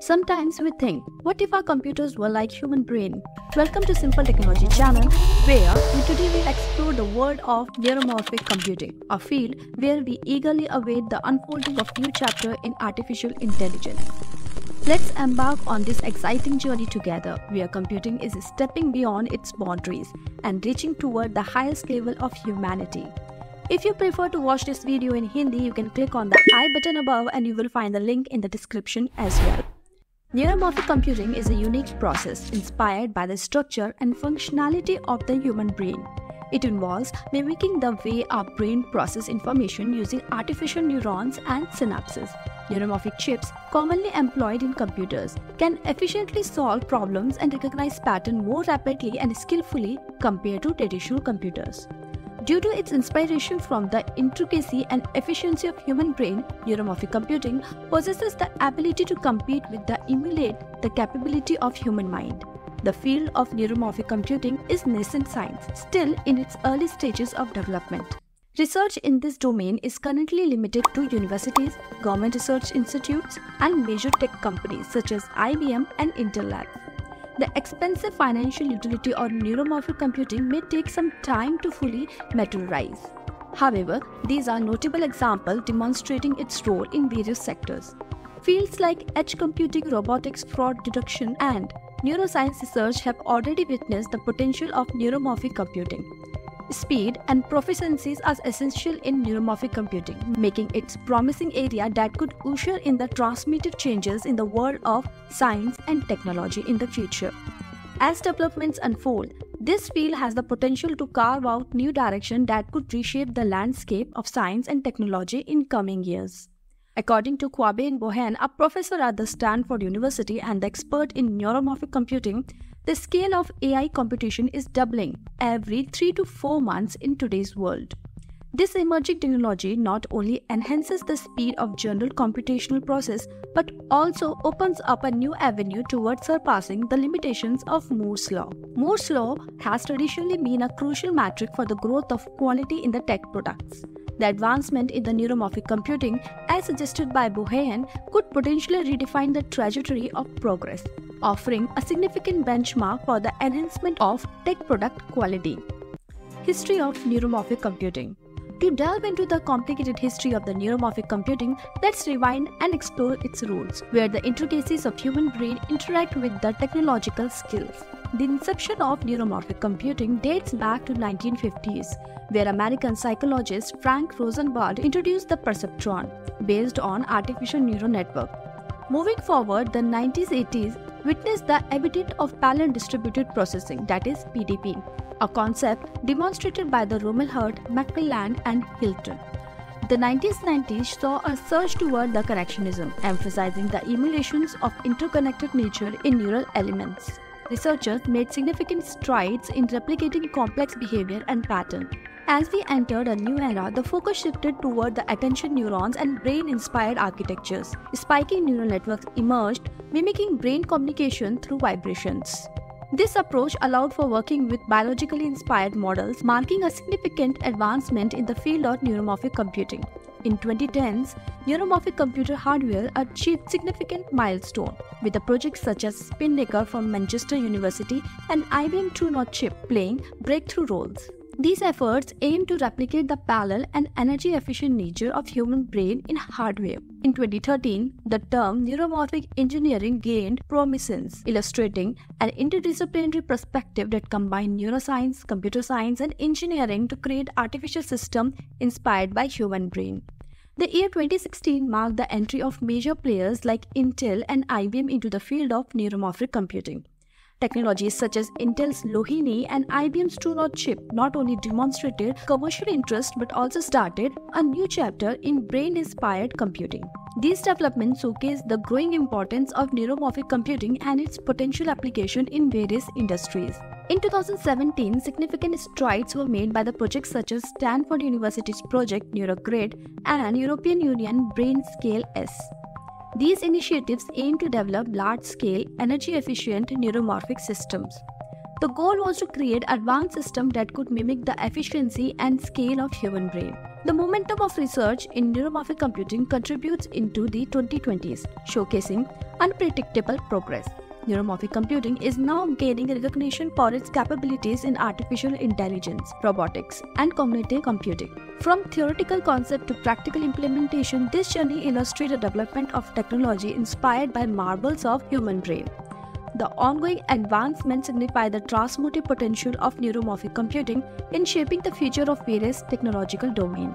Sometimes we think, what if our computers were like human brain? Welcome to Simple Technology channel, where we today will explore the world of neuromorphic computing, a field where we eagerly await the unfolding of new chapter in artificial intelligence. Let's embark on this exciting journey together, where computing is stepping beyond its boundaries and reaching toward the highest level of humanity. If you prefer to watch this video in Hindi, you can click on the I button above and you will find the link in the description as well. Neuromorphic computing is a unique process inspired by the structure and functionality of the human brain. It involves mimicking the way our brain processes information using artificial neurons and synapses. Neuromorphic chips, commonly employed in computers, can efficiently solve problems and recognize patterns more rapidly and skillfully compared to traditional computers. Due to its inspiration from the intricacy and efficiency of human brain, neuromorphic computing possesses the ability to compete with the emulate the capability of human mind. The field of neuromorphic computing is nascent science, still in its early stages of development. Research in this domain is currently limited to universities, government research institutes, and major tech companies such as IBM and Intel Labs. The expensive financial utility of neuromorphic computing may take some time to fully materialize. However, these are notable examples demonstrating its role in various sectors. Fields like edge computing, robotics, fraud detection, and neuroscience research have already witnessed the potential of neuromorphic computing. Speed and proficiencies are essential in neuromorphic computing, making it a promising area that could usher in the transformative changes in the world of science and technology in the future. As developments unfold, this field has the potential to carve out new direction that could reshape the landscape of science and technology in coming years. According to Kwabe Boahen, a professor at the Stanford University and the expert in neuromorphic computing, the scale of AI computation is doubling every 3 to 4 months in today's world. This emerging technology not only enhances the speed of general computational process but also opens up a new avenue towards surpassing the limitations of Moore's law. Moore's law has traditionally been a crucial metric for the growth of quality in the tech products. The advancement in the neuromorphic computing, as suggested by Boahen, could potentially redefine the trajectory of progress offering a significant benchmark for the enhancement of tech product quality. History of Neuromorphic Computing To delve into the complicated history of the neuromorphic computing, let's rewind and explore its roots, where the intricacies of human brain interact with the technological skills. The inception of neuromorphic computing dates back to 1950s, where American psychologist Frank Rosenblatt introduced the perceptron, based on artificial neural network. Moving forward, the 90s-80s witnessed the advent of parallel distributed processing, that is PDP, a concept demonstrated by the Rumelhart, McClelland, and Hinton. The 1990s saw a surge toward the connectionism, emphasizing the emulations of interconnected nature in neural elements. Researchers made significant strides in replicating complex behavior and pattern. As we entered a new era, the focus shifted toward the attention neurons and brain inspired architectures. Spiking neural networks emerged, mimicking brain communication through vibrations. This approach allowed for working with biologically inspired models, marking a significant advancement in the field of neuromorphic computing. In 2010s, neuromorphic computer hardware achieved significant milestone, with projects such as SpiNNaker from Manchester University and IBM TrueNorth chip playing breakthrough roles. These efforts aim to replicate the parallel and energy efficient nature of human brain in hardware. In 2013, the term neuromorphic engineering gained prominence, illustrating an interdisciplinary perspective that combined neuroscience, computer science, and engineering to create artificial systems inspired by human brain. The year 2016 marked the entry of major players like Intel and IBM into the field of neuromorphic computing. Technologies such as Intel's Loihi and IBM's TrueNorth chip not only demonstrated commercial interest but also started a new chapter in brain inspired computing. These developments showcase the growing importance of neuromorphic computing and its potential application in various industries. In 2017, significant strides were made by the projects such as Stanford University's project NeuroGrid and European Union BrainScale S. These initiatives aim to develop large-scale, energy-efficient neuromorphic systems. The goal was to create advanced systems that could mimic the efficiency and scale of human brain. The momentum of research in neuromorphic computing contributes into the 2020s, showcasing unpredictable progress. Neuromorphic computing is now gaining recognition for its capabilities in artificial intelligence, robotics, and cognitive computing. From theoretical concept to practical implementation, this journey illustrates the development of technology inspired by marvels of human brain. The ongoing advancements signify the transformative potential of neuromorphic computing in shaping the future of various technological domains.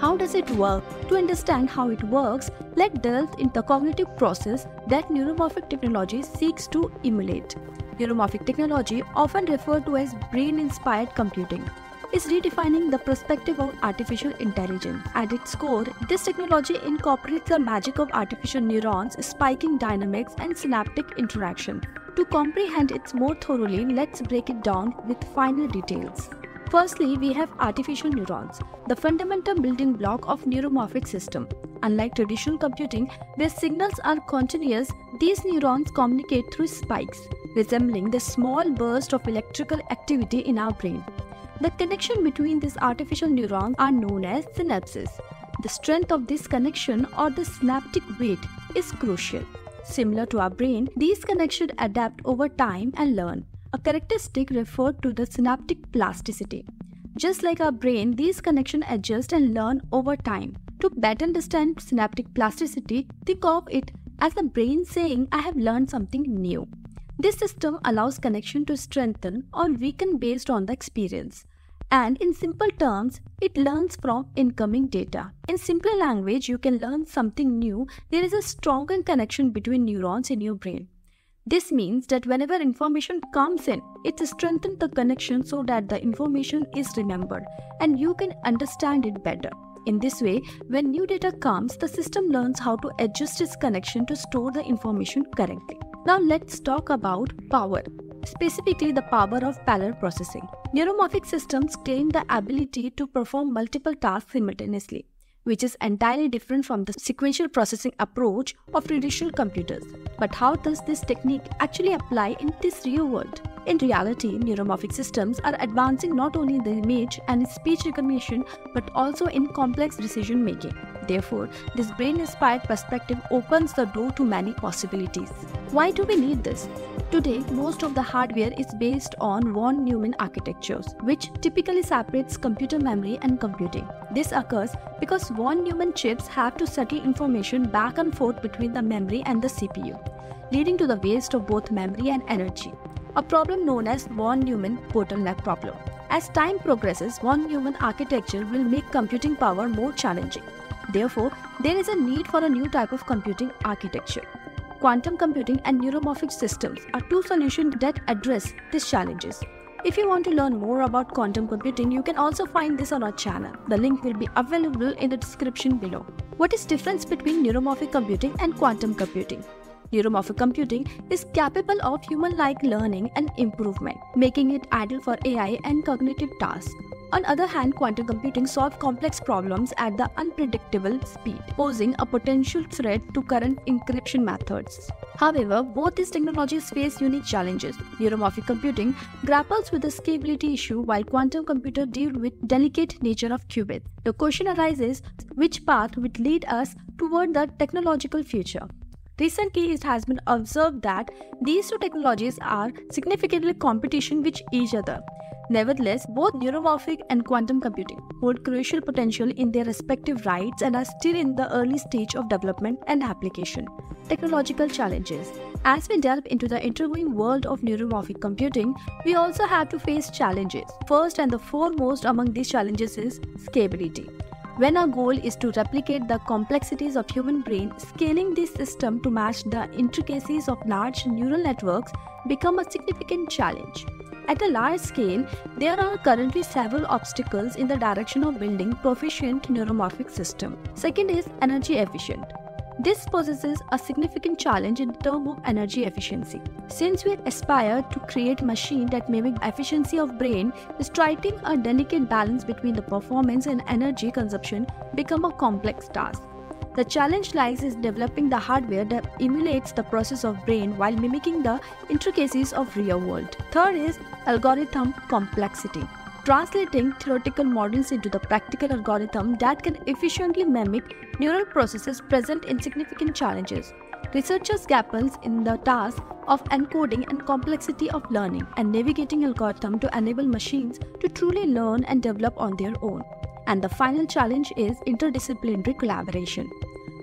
How does it work? To understand how it works, let's delve into the cognitive process that neuromorphic technology seeks to emulate. Neuromorphic technology, often referred to as brain inspired computing, is redefining the perspective of artificial intelligence. At its core, this technology incorporates the magic of artificial neurons, spiking dynamics, and synaptic interaction. To comprehend it more thoroughly, let's break it down with finer details. Firstly, we have artificial neurons, the fundamental building block of neuromorphic system. Unlike traditional computing, where signals are continuous, these neurons communicate through spikes, resembling the small burst of electrical activity in our brain. The connection between these artificial neurons are known as synapses. The strength of this connection or the synaptic weight is crucial. Similar to our brain, these connections adapt over time and learn, a characteristic referred to the synaptic plasticity. Just like our brain, these connections adjust and learn over time. To better understand synaptic plasticity, think of it as the brain saying, I have learned something new. This system allows connection to strengthen or weaken based on the experience and in simple terms, it learns from incoming data. In simpler language, you can learn something new. There is a stronger connection between neurons in your brain. This means that whenever information comes in, it strengthens the connection so that the information is remembered and you can understand it better. In this way, when new data comes, the system learns how to adjust its connection to store the information correctly. Now let's talk about power specifically the power of parallel processing. Neuromorphic systems claim the ability to perform multiple tasks simultaneously, which is entirely different from the sequential processing approach of traditional computers. But how does this technique actually apply in this real world? In reality, neuromorphic systems are advancing not only in the image and speech recognition but also in complex decision making. Therefore, this brain inspired perspective opens the door to many possibilities. Why do we need this? Today, most of the hardware is based on von Neumann architectures, which typically separates computer memory and computing. This occurs because von Neumann chips have to settle information back and forth between the memory and the CPU, leading to the waste of both memory and energy, a problem known as von Neumann bottleneck problem. As time progresses, von Neumann architecture will make computing power more challenging. Therefore, there is a need for a new type of computing architecture. Quantum computing and neuromorphic systems are two solutions that address these challenges. If you want to learn more about quantum computing, you can also find this on our channel. The link will be available in the description below. What is difference between neuromorphic computing and quantum computing? Neuromorphic computing is capable of human-like learning and improvement, making it ideal for AI and cognitive tasks. On other hand, quantum computing solves complex problems at the unpredictable speed, posing a potential threat to current encryption methods. However, both these technologies face unique challenges. Neuromorphic computing grapples with the scalability issue while quantum computer deal with delicate nature of qubits. The question arises, which path would lead us toward the technological future? Recently, it has been observed that these two technologies are significantly competition with each other. Nevertheless, both neuromorphic and quantum computing hold crucial potential in their respective rights and are still in the early stage of development and application. Technological challenges. As we delve into the intergrowing world of neuromorphic computing, we also have to face challenges. First and the foremost among these challenges is scalability. When our goal is to replicate the complexities of human brain, scaling this system to match the intricacies of large neural networks become a significant challenge. At a large scale, there are currently several obstacles in the direction of building proficient neuromorphic system. Second is energy efficient. This possesses a significant challenge in terms of energy efficiency. Since we aspire to create machine that mimic efficiency of brain, striking a delicate balance between the performance and energy consumption become a complex task. The challenge lies in developing the hardware that emulates the process of brain while mimicking the intricacies of real world. Third is algorithm complexity. translating theoretical models into the practical algorithm that can efficiently mimic neural processes present in significant challenges. Researchers grapple in the task of encoding and complexity of learning and navigating algorithm to enable machines to truly learn and develop on their own. And the final challenge is interdisciplinary collaboration.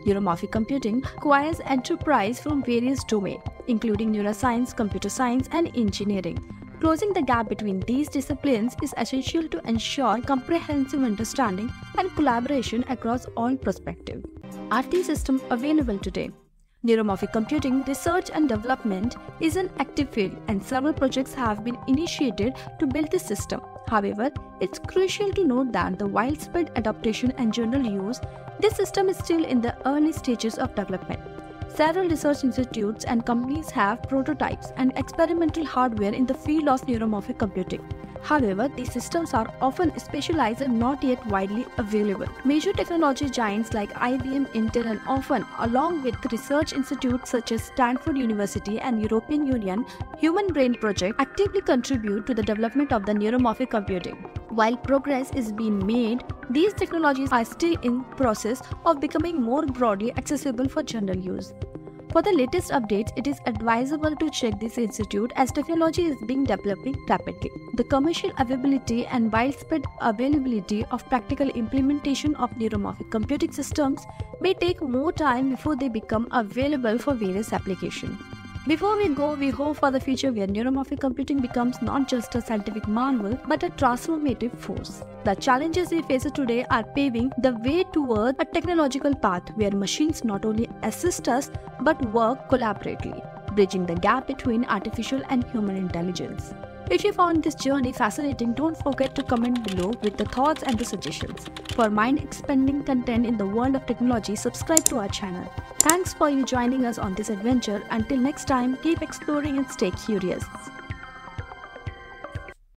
Neuromorphic computing requires enterprise from various domains, including neuroscience, computer science, and engineering. Closing the gap between these disciplines is essential to ensure comprehensive understanding and collaboration across all perspectives. Are these systems available today? Neuromorphic computing research and development is an active field, and several projects have been initiated to build this system. However, it's crucial to note that the widespread adoption and general use, this system is still in the early stages of development. Several research institutes and companies have prototypes and experimental hardware in the field of neuromorphic computing. However, these systems are often specialized and not yet widely available. Major technology giants like IBM, Intel, and often, along with research institutes such as Stanford University and European Union Human Brain Project, actively contribute to the development of the neuromorphic computing. While progress is being made, these technologies are still in process of becoming more broadly accessible for general use. For the latest updates, it is advisable to check this institute as technology is being developing rapidly. The commercial availability and widespread availability of practical implementation of neuromorphic computing systems may take more time before they become available for various applications. Before we go, we hope for the future where neuromorphic computing becomes not just a scientific marvel but a transformative force. The challenges we face today are paving the way toward a technological path where machines not only assist us but work collaboratively, bridging the gap between artificial and human intelligence. If you found this journey fascinating, don't forget to comment below with the thoughts and the suggestions. For mind expanding content in the world of technology, subscribe to our channel. Thanks for you joining us on this adventure. Until next time, keep exploring and stay curious.